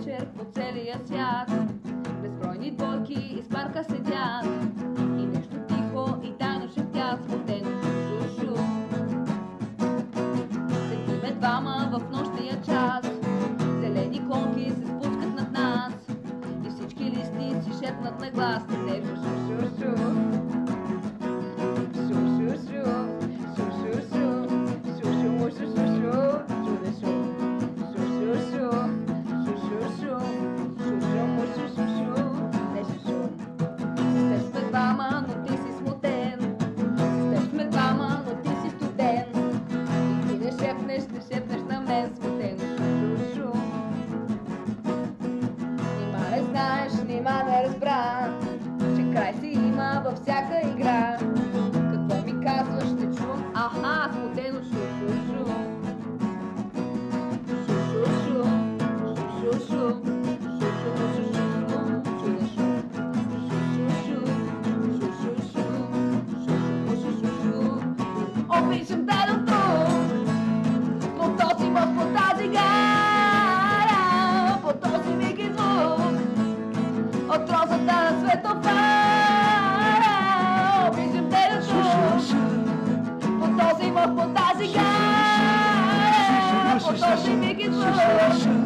вечер по целия свят. Безбройни двойки из парка седят и нещо тихо и тайно шептят смутено душу. Седиме двама в нощния час, зелени конки се спускат над нас и всички листи си шепнат на глас. Нежно шушу всякой 谢谢